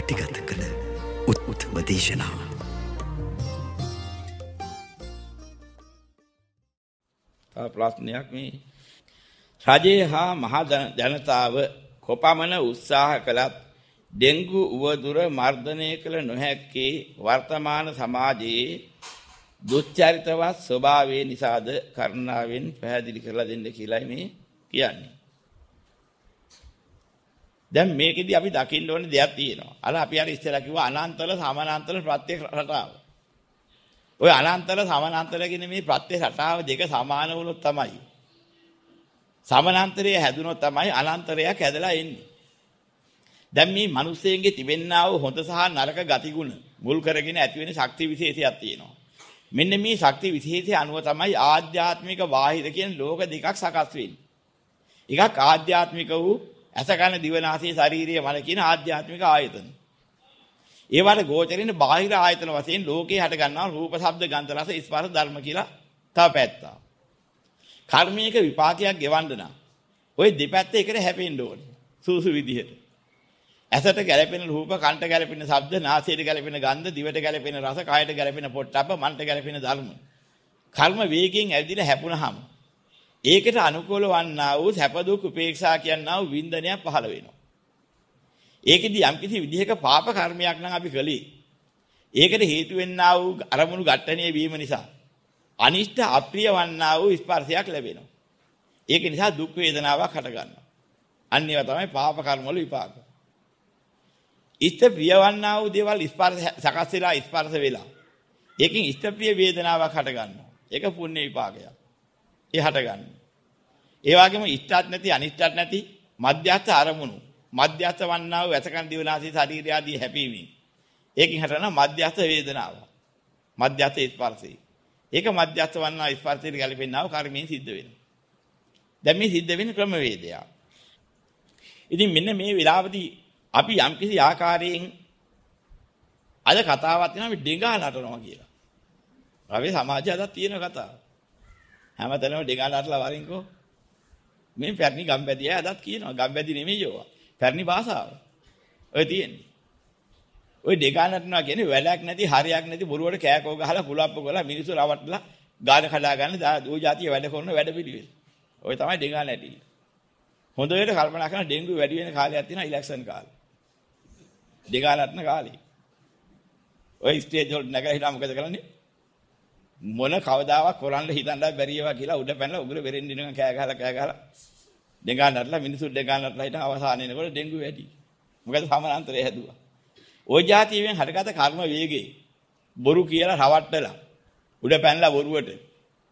පටිගත කළ උත්තුම දේශනාව. තව ප්‍රශ්නයක් මේ රජයේ හා මහ ජනතාව කොපමණ උත්සාහ කළත් ඩෙන්ගු උවදුර මර්ධනය කළ නොහැක්කේ වර්තමාන සමාජයේ දුස්චරිතවත් ස්වභාවය නිසාද කරුණාවෙන් පැහැදිලි කරලා දෙන්න කියලායි මේ කියන්නේ. දැන් මේකෙදි අපි දකින්න ඕනේ දෙයක් තියෙනවා. අර අපි අර ඉස්සෙල්ලා කිව්වා අනන්තල සමානාන්තල ප්‍රත්‍ය රටාව. ওই අනන්තල සමානාන්තල කියන මේ ප්‍රත්‍ය රටාව දෙක සමාන වුණොත් තමයි. සමානාන්තරය හැදුනොත් තමයි අනන්තරයක් හැදලා එන්නේ. දැන් මේ මිනිස්සෙන්ගේ තිබෙන්නා වූ හොඳ සහ නරක ගතිගුණ මුල් කරගෙන ඇති වෙන ශක්ති විශේෂයක් තියෙනවා. මෙන්න මේ ශක්ති විශේෂය අනුව තමයි ආධ්‍යාත්මික වාහිර කියන ලෝක දෙකක් සකස් වෙන්නේ. එකක් ආධ්‍යාත්මික වූ ඇසකන දිවනාසී ශාරීරිය මන කියන ආධ්‍යාත්මික ආයතන. ඒවට ගෝචරින් බාහිර ආයතන වශයෙන් ලෝකේ හට ගන්නා රූප, ශබ්ද, ගන්ධ, රස, ස්පර්ශ ධර්ම කියලා තව පැත්තක්. කර්මයක විපාකයක් ගෙවන්න නම් ওই දෙපැත්ත එකට හැපෙන්න ඕනේ. සූසු විදිහට. ඇසට ගැලපෙන රූප, කන්ට ගැලපෙන ශබ්ද, නාසයට ගැලපෙන ගන්ධ, දිවට ගැලපෙන රස, කායට ගැලපෙන පොට්ටබ්බ, මනට ගැලපෙන ධර්ම. කර්ම වේගයෙන් ඇවිදින හැපුණාම ඒකට අනුකූල වන්නා වූ සැප දුක් උපේක්ෂා කියනා වූ වින්දනයක් පහළ වෙනවා. ඒකෙදි යම්කිසි විදිහක පාප කර්මයක් නම් අපි කළේ. ඒකට හේතු වෙන්නා වූ අරමුණු ඝට්ටණීය වීම නිසා අනිෂ්ට අප්‍රිය වන්නා වූ ස්පර්ශයක් ලැබෙනවා. ඒක නිසා දුක් වේදනාවක් හට ගන්නවා. අන්න ඒවා තමයි පාප කර්ම වල විපාක. ඉෂ්ට ප්‍රිය වන්නා වූ දේවල් ස්පර්ශ සකස් වෙලා ස්පර්ශ වෙලා. ඒකෙන් ඉෂ්ට ප්‍රිය වේදනාවක් හට ගන්නවා. ඒක පුණ්‍ය විපාකයක්. ඒ හට ගන්න. ඒ වගේම ඉෂ්ටත් නැති අනිෂ්ටත් නැති මධ්‍යස්ථ අරමුණු. මධ්‍යස්ථ වන්නා වූ ඇසකන් දිවනාසී ශරීරය ආදී හැපීමෙන්. ඒකෙන් හටන මධ්‍යස්ථ වේදනාව. මධ්‍යස්ථ ස්පර්ශය. ඒක මධ්‍යස්ථ වන්නා ස්පර්ශයට ගැලපෙන්නා වූ කර්මයෙන් සිද්ධ වෙනවා. දැන් මේ සිද්ධ වෙන ක්‍රමවේදය. ඉතින් මෙන්න මේ වෙලාවදී අපි යම්කිසි ආකාරයෙන් අද කතාවක් තියෙනවා මේ ඩෙඟා නටනවා කියලා. අපේ සමාජය අද තියෙන කතාව. හැමතැනම ඩෙගාලාටලා වරින්කෝ. මේ පැරණි ගම්බැදි අය අදත් කියනවා. ගම්බැදි නෙමෙයි ඒවා. පැරණි භාෂාව. ඔය තියෙන්නේ. ඔය ඩෙගානටනවා කියන්නේ වැලක් නැති හරියක් නැති බොරුවට කෑකෝ ගහලා පුලප්පු කරලා මිනිස්සු රවට්ටලා ගාන කඩා ගන්න දෝ જાතිය වැඩ කරන වැඩ පිළිවෙල. ඔය තමයි ඩෙගා නැටි. හොඳට කල්පනා කරන ඩෙන්ගු වැඩි වෙන කාලයක් තියෙනවා ඉලෙක්ෂන් කාලේ. ඩෙගා නටන කාලේ. ඔය ස්ටේජ් වල නැගලා හිටා මොකද කරන්නේ? මොන කවදාවත් කොරන්න හිතන්නවත් බැරි ඒවා කියලා උඩ පැනලා උගුර වෙරෙන්න ඉන්න කෑ ගහලා කෑ ගහලා දෙගා නටලා මිනිසු දෙගා නටලා හිට අවසාන වෙනකොට ඩෙන්ගු වැඩි. මොකද සමානාන්තරය හැදුවා. ওই જાතියෙන් හටගත කර්ම වේගේ බොරු කියලා රවට්ටලා උඩ පැනලා බොරුවට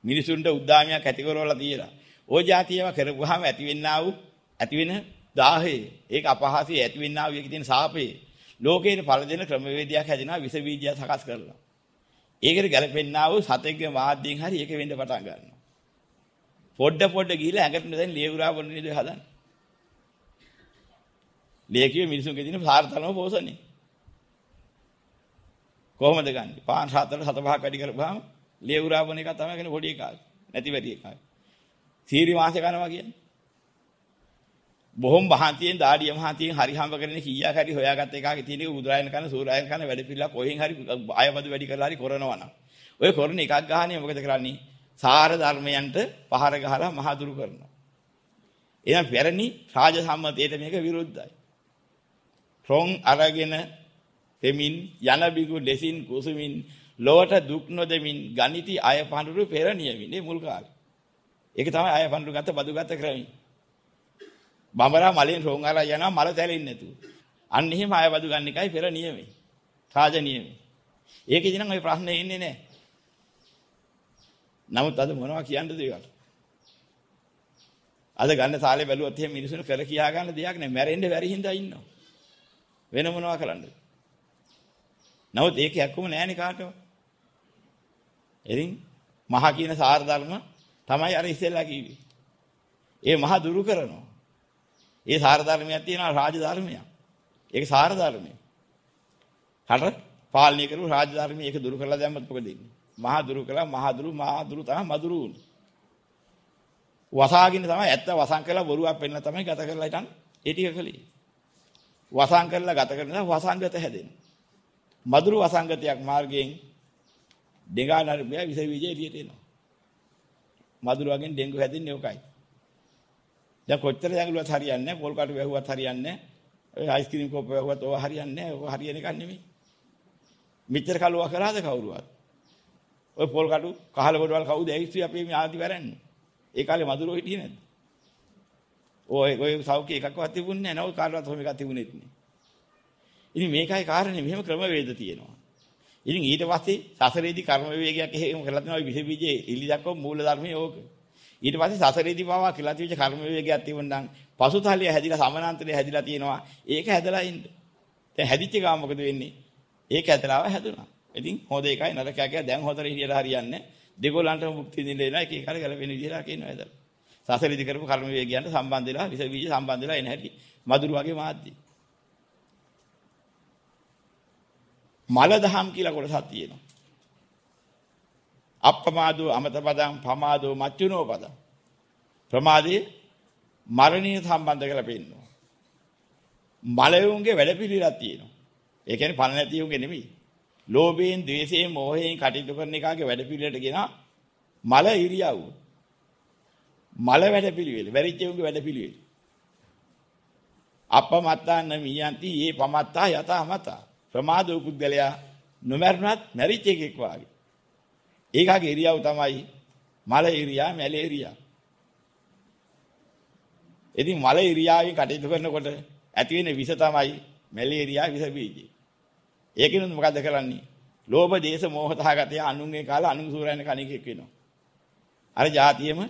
මිනිසුන්ට උද්දාමියක් ඇති කරවලා තියලා ওই જાතියව කරපුවාම ඇතිවෙන්නා වූ ඇතිවෙන දාහේ ඒක අපහාසයේ ඇතිවෙන්නා වූ එකේ තියෙන සාපේ ලෝකයේ පළ දෙන ක්‍රමවේදයක් හැදිනා විස බීජය සකස් කරලා ඒකට ගැලපෙන්නා වූ සතෙක්ගේ මාධ්‍යයෙන් හරි ඒක වෙන්න පටන් ගන්නවා. පොඩ පොඩ ගිහිල්ලා ඇඟට දැන් ලේවුරා වොන්න නේද හදන්නේ. ලේකිය මිනිසුන්ගේ දින සාර්ථකව පෝසන්නේ. කොහොමද ගන්නෙ? පාන් හතර හත පහක් වැඩි කරපුවාම ලේවුරා වොන එක තමයි කෙනෙක් පොඩි එකක්. නැති වැඩි එකක්. සීරි මාසේ කනවා කියන්නේ. බොහොම මහන්තියෙන් දාඩිය මහන්තියෙන් හරි හම්බ කරගෙන කීයක් හරි හොයාගත්ත එකක තියෙන එක උදුරායන කන සූරායන කන වැඩ පිළිලා කොහෙන් හරි ආයවද වැඩි කරලා හරි කරනවා නම් ඔය කරන එකක් ගහන්නේ මොකද කරන්නේ? සාර ධර්මයන්ට පහර ගහලා මහදුරු කරනවා. එහෙනම් පැරණි රාජ සම්මතයට මේක විරුද්ධයි. රොන් අරගෙන දෙමින් යන බිගු දෙසින් කුසුමින් ලොවට දුක් නොදෙමින් ගනිති අය පඳුරු පෙර නියමිනේ මුල් කාලේ. ඒක තමයි අය පඳුරු ගත්ත බදු ගත්ත ක්‍රමී බඹරා මලෙන් රෝන් අරලා යනවා මල තැලෙන්නේ නැතුව. අන්න එහෙම ආයවදු ගන්න එකයි පෙර නියමේ. රාජ නියමේ. ඒකෙදි නම් ওই ප්‍රශ්නේ ඉන්නේ නැහැ. නමුත් අද මොනවා කියන්නද ඒකට? අද ගන්න සාලේ බැලුවොත් එහෙම මිනිසුන් කර කියා ගන්න දෙයක් නැහැ. මැරෙන්න බැරි හින්දා ඉන්නවා. වෙන මොනවා කරන්නද? නමුත් ඒක යක්කම නැහැනේ කාටවත්. ඉතින් මහා කියන සාර ධර්ම තමයි අර ඉස්සෙල්ලා කිව්වේ. ඒ මහා දුරු කරනවා. ඒ සාර ධර්මයක් තියෙනවා රාජ ධර්මයක්. ඒක සාර ධර්මය. හතර පාලනය කරපු රාජ ධර්මය ඒක දුරු කරලා දැම්මත් මොකද වෙන්නේ? මහා දුරු කළා මහා දුරු මහා දුරු තමයි මදුරු උනේ. වසාගෙන තමයි ඇත්ත වසන් කළා බොරුවක් පෙන්න තමයි ගත කරලා හිටන් ඒ ටික කළේ. වසං කරලා ගත කරන නිසා වසංගත හැදෙනවා. මధుර වසංගතයක් මාර්ගයෙන් ඩෙඟා නර්මය විස බීජ එළියට එනවා. මధుර වගේ ඩෙන්ගු හැදෙන්නේ ඔකයි. දැන් කොච්චර ජංගලුවත් හරියන්නේ නැහැ, පොල් කටු වැහුවත් හරියන්නේ නැහැ. ඔය අයිස්ක්‍රීම් කෝප්ප වැහුවත් ඕවා හරියන්නේ නැහැ. ඕක හරියන එකක් නෙමෙයි. මෙච්චර කලුවා කරාද කවුරුවත්? ඔය පොල් කටු කහල ගොඩවල් කවුද ඇවිස්සි අපේ මේ ආදි වරන්නේ? ඒ කාලේ මధుරෝ හිටියේ නැද්ද? ඔය ඔය සෞඛ්‍ය එකක්වත් තිබුණේ නැහැ. නෝ කාටවත් ඔහොම එකක් තිබුණෙත් නෑ. ඉතින් මේකයි කාරණේ මෙහෙම ක්‍රම වේද තියෙනවා. ඉතින් ඊට පස්සේ සසරේදී කර්ම වේගයක් එහෙම කරලා තියෙනවා විස බීජේ ඉලි දක්ව මූල ධර්මයේ ඕක. ඊට පස්සේ සසරේදී පවා කියලා තියච්ච කර්ම වේගයක් තිබුණනම් පසුතලිය හැදිලා සමානාන්තරය හැදිලා තියෙනවා. ඒක හැදලා ඉන්න. දැන් හැදිච්ච ගාම මොකද වෙන්නේ? ඒක ඇදලාව හැදුනා. ඉතින් හොඳ එකයි නරකයි කියලා දැන් හොඳට හිටියට හරියන්නේ දෙගොල්ලන්ට මුක්ති දින්න එනවා එක එක කර ගැලපෙන විදිහට කියනවා ඇදලා. සසරේදී කරපු කර්ම වේගයන්ට සම්බන්ධ වෙලා විස බීජ සම්බන්ධ වෙලා එන හැටි මధుර වගේ මාධ්‍ය. මල දහම් කියලා කොටසක් තියෙනවා. අප්පමාදෝ අමත පදං පමාදෝ මච්චුනෝ පදං. ප්‍රමාදේ මරණීය සම්බන්ධ කරලා පෙන්නනවා. මලයුන්ගේ වැඩපිළිවෙලක් තියෙනවා. ඒ කියන්නේ පණ නැති උන්ගේ නෙමෙයි. ලෝභයෙන්, ද්වේෂයෙන්, මෝහයෙන් කටයුතු කරන එකාගේ වැඩපිළිවෙලට ගෙන මල ඉරියව්ව. මල වැඩපිළිවෙල, වැරිච්ච උන්ගේ වැඩපිළිවෙල. අපමත්තාන මියන්ති ඒ පමත්තා යතා මතා. ප්‍රමාද වූ පුද්ගලයා නොමරනත් මැරිච්ච එකෙක් වාගේ. ඒකගේ ඉරියව් තමයි මල ඉරියා මැලේරියා. ඉතින් මල ඉරියාවෙන් කටයුතු කරනකොට ඇති වෙන විස තමයි මැලේරියා විස බීජය. ඒකිනුත් මොකද කරන්නේ? ලෝභ දේශ මොහ තහගතය අනුන්ගේ කාලා අනුන් සූරයන් කණිකෙක් වෙනවා. අර જાතියෙම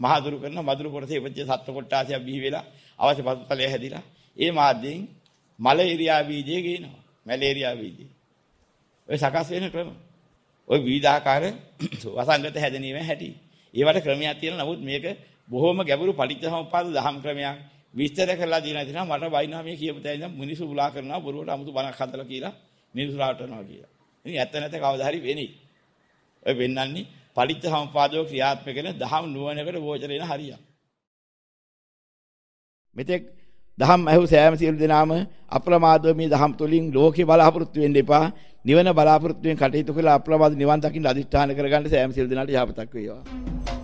මහ දුරු කරන මధుර කොටසේ ඉපච්ච සත්ව කොටාසියක් බිහි වෙලා අවශ්‍ය පසුතලයේ හැදිලා ඒ මාධ්‍යයෙන් මලේරියා බීජය ගේනවා. මැලේරියා බීජය. ඔය සකස් වෙන ක්‍රම. ওই විවිධාකාර වසංගත හැදෙනීමේ හැටි. ඒවට ක්‍රමයක් තියෙනවා. නමුත් මේක බොහොම ගැඹුරු පටිච්චසමුප්පාද දහම් ක්‍රමයක්. විස්තර කරලා දීලා තිනවා මට වයින්නවා මේ කියපු තැන ඉඳන් මිනිස්සු උලා කරනවා බොරුවට 아무තු බණක් හදලා කියලා මිනිස්සු රාවටනවා කියලා. ඉතින් ඇත්ත නැත කවදා හරි වෙන්නේ. ඔය වෙන්නන්නේ පටිච්චසමුපාදෝ ක්‍රියාත්මක වෙන දහම් නුවණකට වෝචර වෙන හරියක්. මෙතෙක් දහම් ඇහු සෑම සියලු දෙනාම අප්‍රමාදව මේ දහම් තුලින් ලෝකේ බලාපොරොත්තු වෙන්න එපා. නිවන බලාපොරොත්තු වෙන කටයුතු කළා අප්‍රමාද නිවන් දකින්න අදිෂ්ඨාන කරගන්න සෑම සියලු දෙනාට යහපතක් වේවා.